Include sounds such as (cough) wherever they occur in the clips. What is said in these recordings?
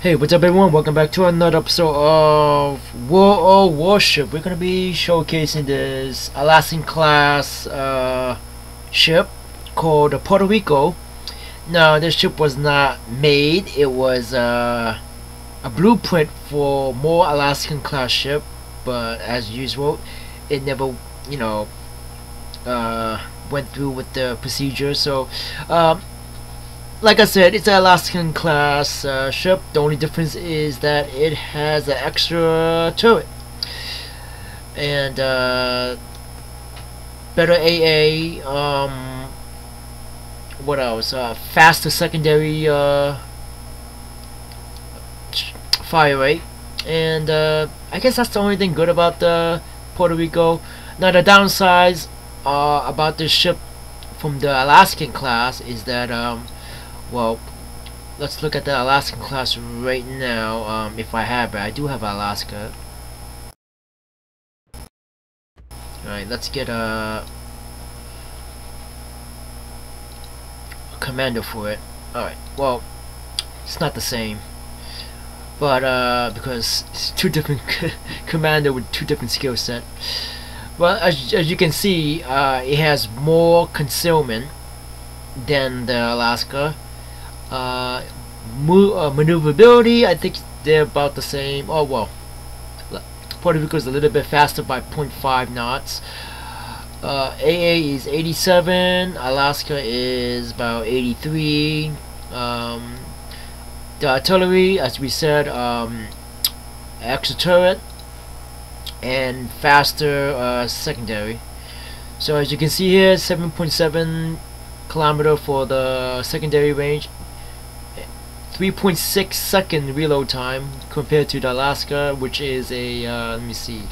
Hey, what's up everyone? Welcome back to another episode of War of Warship. We're gonna be showcasing this Alaskan class uh, ship called the Puerto Rico. Now, this ship was not made. It was uh, a blueprint for more Alaskan class ship, but as usual, it never, you know, uh, went through with the procedure. So, um, like I said, it's an Alaskan class uh, ship. The only difference is that it has an extra turret and uh, better AA. Um, what else? Uh, faster secondary uh, fire rate, and uh, I guess that's the only thing good about the Puerto Rico. Now the downsides uh, about this ship from the Alaskan class is that um, well, let's look at the Alaskan class right now. Um, if I have it, I do have Alaska. Alright, let's get a, a commander for it. Alright, well, it's not the same. But, uh, because it's two different (laughs) commander with two different skill set. Well, as, as you can see, uh, it has more concealment than the Alaska uh, uh, maneuverability, I think they're about the same. Oh well, Puerto Rico is a little bit faster by 0.5 knots. Uh, AA is 87. Alaska is about 83. Um, the artillery, as we said, um, extra turret and faster uh, secondary. So as you can see here, 7.7 kilometer for the secondary range 3.6 second reload time compared to the Alaska which is a uh, let me see.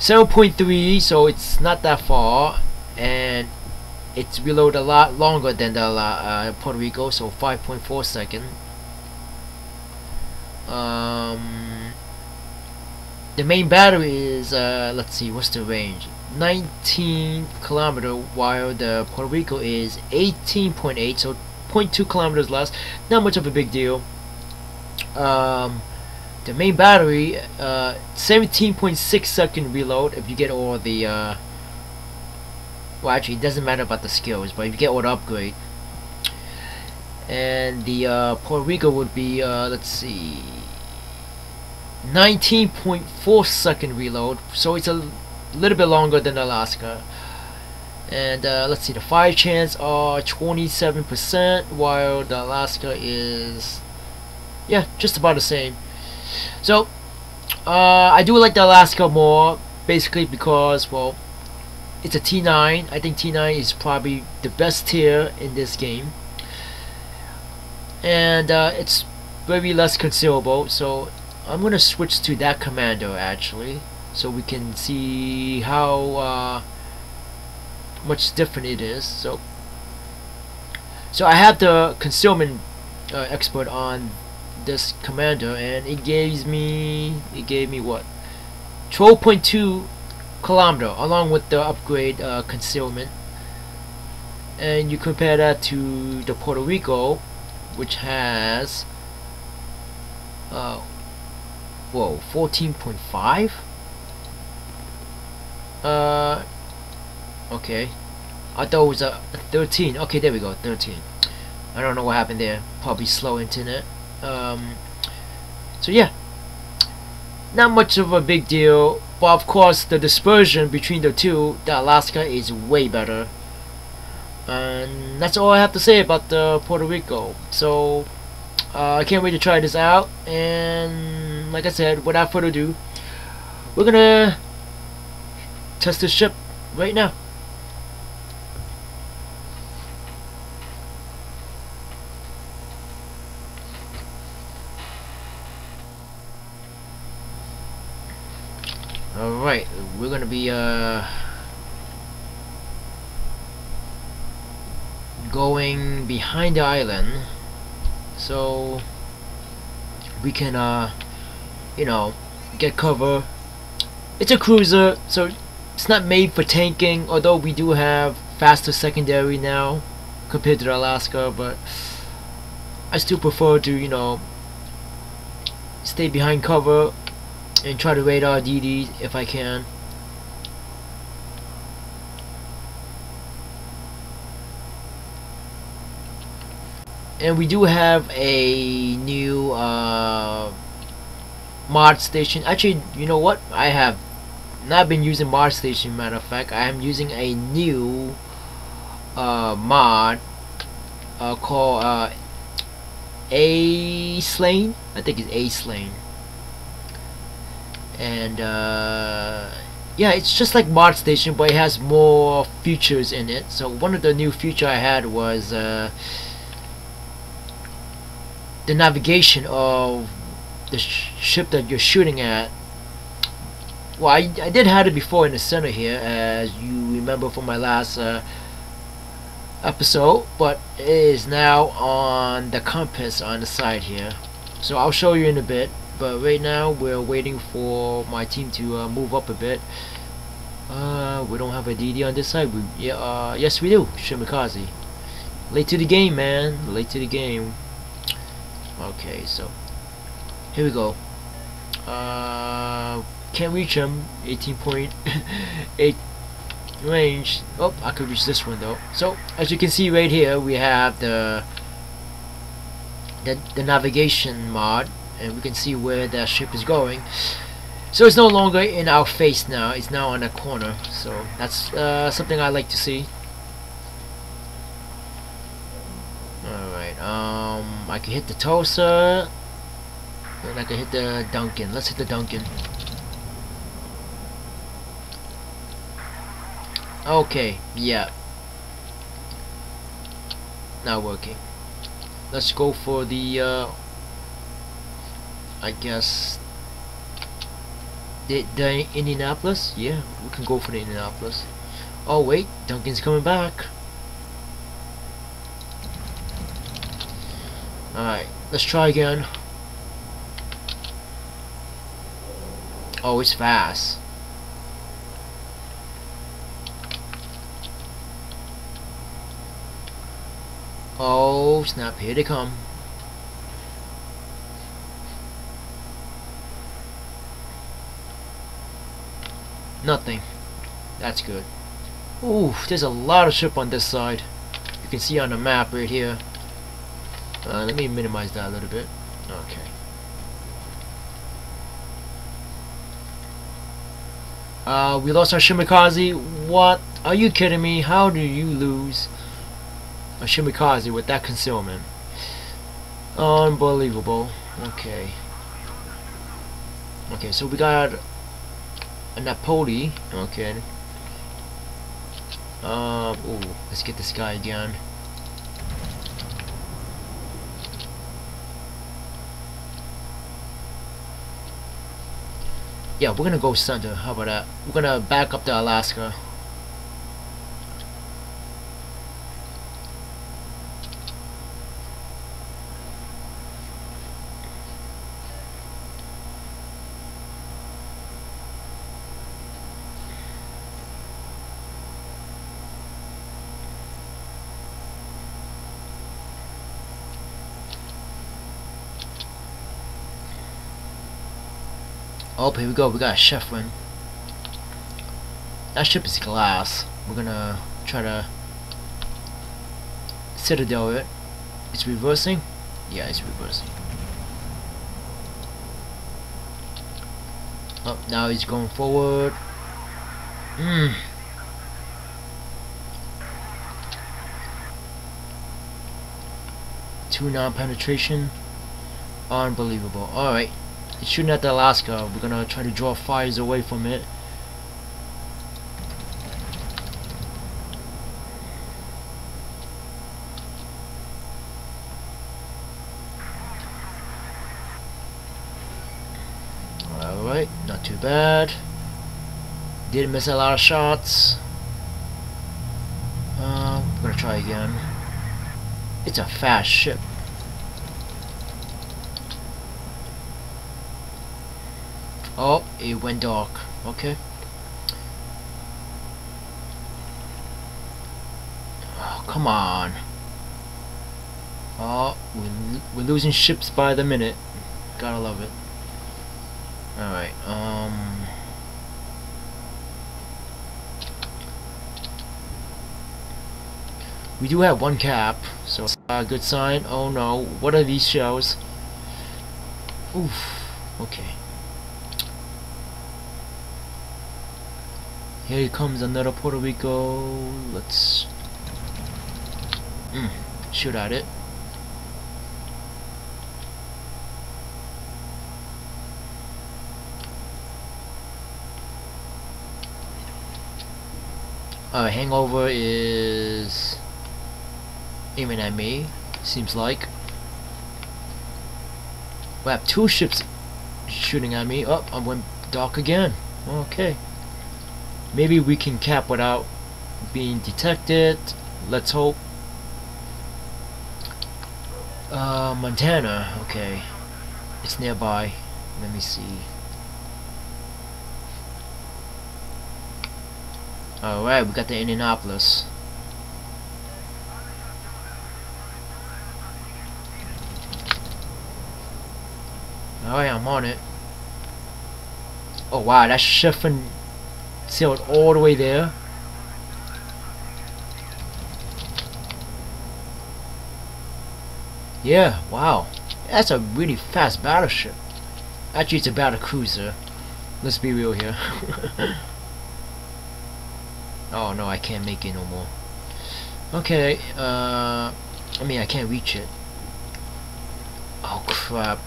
7.3 so it's not that far and it's reload a lot longer than the uh, Puerto Rico so 5.4 second. Um, the main battery is uh, let's see what's the range? 19 kilometer while the Puerto Rico is 18.8 so 0.2 kilometers less. Not much of a big deal. Um, the main battery, 17.6 uh, second reload if you get all the. Uh, well, actually, it doesn't matter about the skills, but if you get all the upgrade. And the uh, Puerto Rico would be, uh, let's see, 19.4 second reload, so it's a little bit longer than Alaska and uh, let's see the fire chance are 27% while the Alaska is yeah just about the same. So uh, I do like the Alaska more basically because well it's a T9 I think T9 is probably the best tier in this game. And uh, it's very less concealable so I'm gonna switch to that commando actually so we can see how uh, much different it is. So, so I have the concealment uh, expert on this commander, and it gives me it gave me what 12.2 kilometer along with the upgrade uh, concealment. And you compare that to the Puerto Rico, which has uh, whoa 14.5 uh Okay. I thought it was a 13. Okay, there we go. 13. I don't know what happened there. Probably slow internet. Um, so yeah. Not much of a big deal. But of course, the dispersion between the two, the Alaska is way better. And that's all I have to say about the Puerto Rico. So, uh, I can't wait to try this out. And like I said, without further ado, we're gonna test this ship right now. Alright, we're gonna be uh going behind the island so we can uh you know get cover it's a cruiser so it's not made for tanking although we do have faster secondary now compared to the Alaska but I still prefer to you know stay behind cover and try to radar DD if I can. And we do have a new uh, mod station. Actually, you know what? I have not been using mod station. Matter of fact, I am using a new uh, mod uh, called uh, Aslain. I think it's Aslain. And uh, yeah, it's just like mod station, but it has more features in it. So one of the new feature I had was uh, the navigation of the sh ship that you're shooting at. Well, I, I did have it before in the center here, as you remember from my last uh, episode, but it is now on the compass on the side here. So I'll show you in a bit, but right now we're waiting for my team to uh, move up a bit. Uh, we don't have a DD on this side. We, yeah, uh, yes we do. Shimakaze. Late to the game, man. Late to the game. Okay, so here we go. Uh, can't reach him. 18.8 (laughs) range. Oh, I could reach this one though. So as you can see right here, we have the the, the navigation mod, and we can see where that ship is going. So it's no longer in our face now. It's now on a corner. So that's uh, something I like to see. Um, I can hit the Tulsa. And I can hit the Duncan. Let's hit the Duncan. Okay, yeah. Not working. Let's go for the, uh, I guess, the, the Indianapolis? Yeah, we can go for the Indianapolis. Oh wait, Duncan's coming back. Alright, let's try again. Oh, it's fast. Oh, snap, here they come. Nothing. That's good. Ooh, there's a lot of ship on this side. You can see on the map right here. Uh, let me minimize that a little bit. Okay. Uh, we lost our Shimakaze. What? Are you kidding me? How do you lose a Shimakaze with that concealment? Unbelievable. Okay. Okay, so we got a Napoli. Okay. Um, ooh, let's get this guy again. Yeah, we're gonna go center. How about that? We're gonna back up to Alaska. Oh, here we go. We got a chef win. That ship is glass. We're gonna try to citadel it. It's reversing? Yeah, it's reversing. Oh, now he's going forward. Hmm. Two non-penetration. Unbelievable. Alright. It's shooting at the Alaska. We're gonna try to draw fires away from it. Alright, not too bad. Didn't miss a lot of shots. Uh, we're gonna try again. It's a fast ship. Oh, it went dark. Okay. Oh, come on. Oh, we're, we're losing ships by the minute. Gotta love it. Alright, um... We do have one cap, so a uh, good sign. Oh no, what are these shells? Oof, okay. Here comes another Puerto Rico. Let's mm, shoot at it. Uh, hangover is aiming at me, seems like. We have two ships shooting at me. Oh, I went dark again. Okay. Maybe we can cap without being detected. Let's hope. Uh, Montana. Okay. It's nearby. Let me see. Alright, we got the Indianapolis. Alright, I'm on it. Oh wow, that's shifting sailed all the way there. Yeah, wow. That's a really fast battleship. Actually, it's a battle cruiser. Let's be real here. (laughs) oh no, I can't make it no more. Okay, uh, I mean, I can't reach it. Oh crap.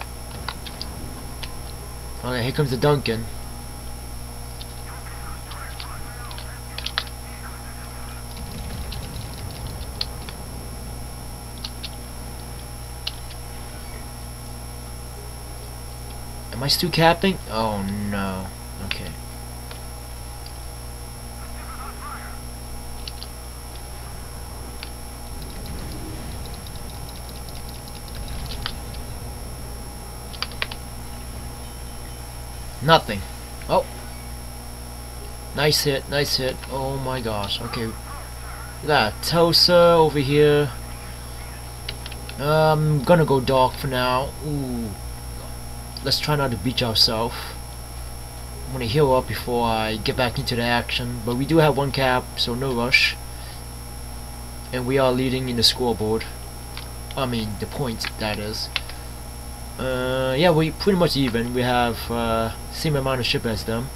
Alright, here comes the Duncan. Am I still capping? Oh no. Okay. Nothing. Oh. Nice hit, nice hit. Oh my gosh. Okay. That Tosa over here. I'm gonna go dark for now. Ooh. Let's try not to beach ourselves. I'm gonna heal up before I get back into the action. But we do have one cap, so no rush. And we are leading in the scoreboard. I mean, the points, that is. Uh, yeah, we pretty much even. We have uh, same amount of ship as them.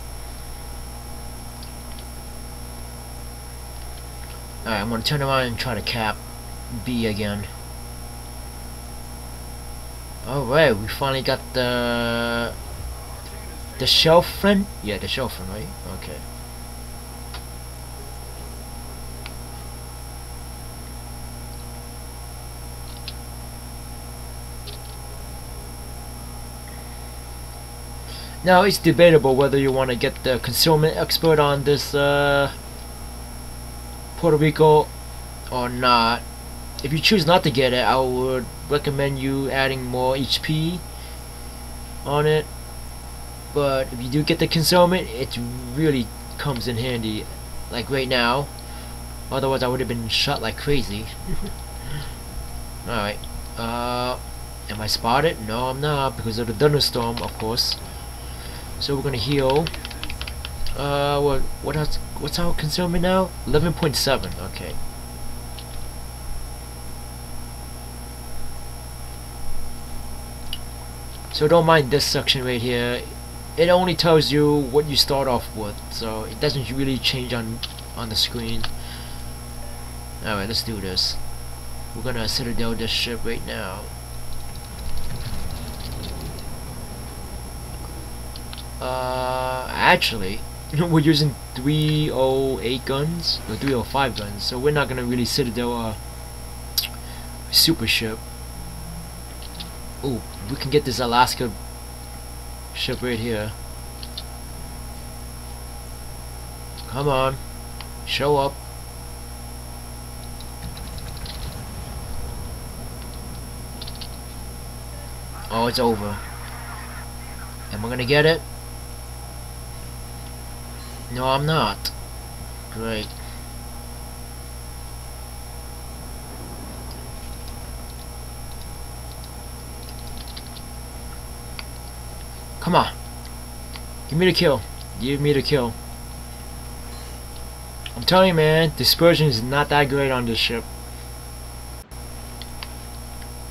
Alright, I'm gonna turn around and try to cap B again. Alright, we finally got the the shelf friend? Yeah, the shelf friend, right? Okay. Now it's debatable whether you want to get the concealment expert on this uh, Puerto Rico or not. If you choose not to get it, I would recommend you adding more HP on it. But if you do get the concealment, it really comes in handy. Like right now. Otherwise I would have been shot like crazy. (laughs) Alright. Uh, am I spotted? No, I'm not because of the thunderstorm, of course. So we're gonna heal. Uh, what what else? What's our concealment now? 11.7. Okay. So don't mind this section right here. It only tells you what you start off with, so it doesn't really change on on the screen. Alright, let's do this. We're gonna citadel this ship right now. Uh, actually, (laughs) we're using 308 guns, or 305 guns, so we're not gonna really citadel a super ship. Oh, we can get this Alaska ship right here. Come on, show up. Oh, it's over. Am I gonna get it? No, I'm not. Great. Come on. Give me the kill. Give me the kill. I'm telling you, man, dispersion is not that great on this ship.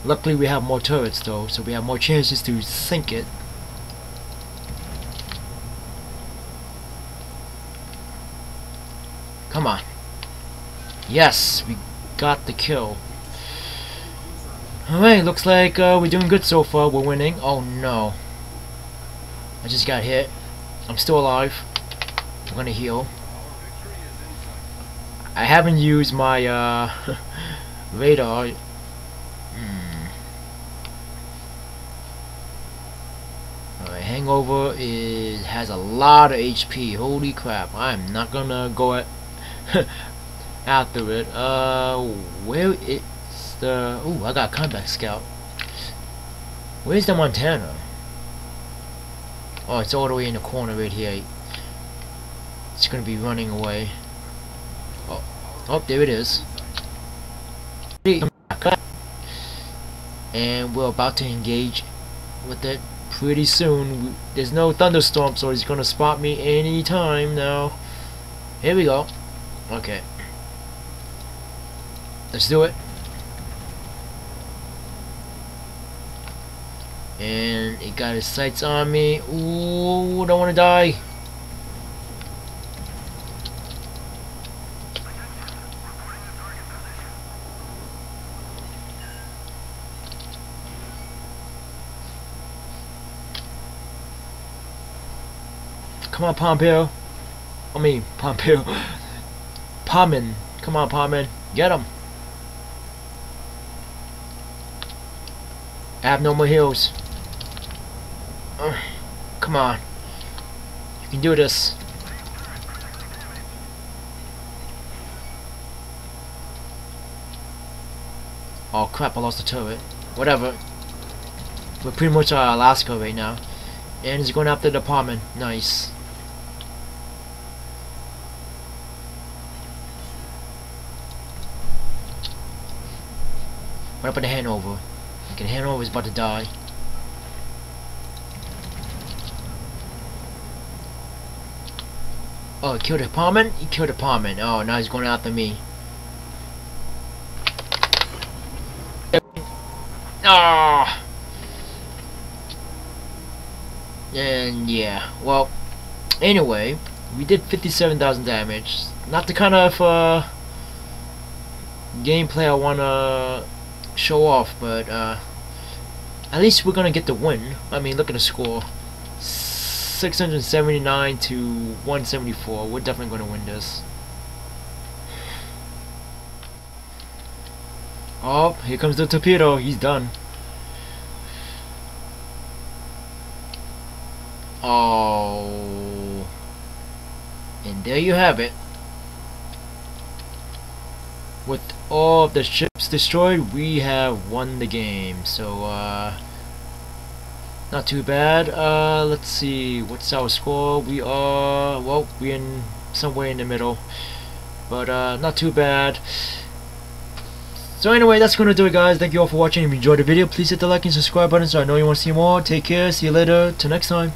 Luckily, we have more turrets, though, so we have more chances to sink it. Come on. Yes, we got the kill. Alright, looks like uh, we're doing good so far. We're winning. Oh no. I just got hit. I'm still alive. I'm gonna heal. I haven't used my uh, (laughs) radar. Hmm. Alright, Hangover is has a lot of HP. Holy crap! I'm not gonna go at (laughs) after it. Uh, where it? the... Ooh, I got combat scout. Where's the Montana? Oh, it's all the way in the corner right here. It's gonna be running away. Oh, oh there it is. And we're about to engage with it pretty soon. There's no thunderstorm, so he's gonna spot me anytime now. Here we go. Okay. Let's do it. And it got his sights on me. Ooh, don't want to die. Come on, Pompeo. I mean, Pompeo. (laughs) Pomin. Come on, Pomin. Get him. I have heals. Come on. You can do this. Oh crap, I lost the turret. Whatever. We're pretty much uh, Alaska right now. And he's going after the apartment. Nice. What about the Hanover? Can Hanover is about to die. Oh, killed Apartment? He killed a Apartment. Oh, now he's going after me. Ah! Oh. And yeah, well, anyway, we did 57,000 damage. Not the kind of uh, gameplay I want to show off, but uh, at least we're gonna get the win. I mean, look at the score. 679 to 174. We're definitely going to win this. Oh, here comes the torpedo. He's done. Oh. And there you have it. With all of the ships destroyed, we have won the game. So, uh... Not too bad. Uh, let's see. What's our score? We are... Well, we're in somewhere in the middle. But, uh, not too bad. So anyway, that's going to do it, guys. Thank you all for watching. If you enjoyed the video, please hit the like and subscribe button so I know you want to see more. Take care. See you later. Till next time.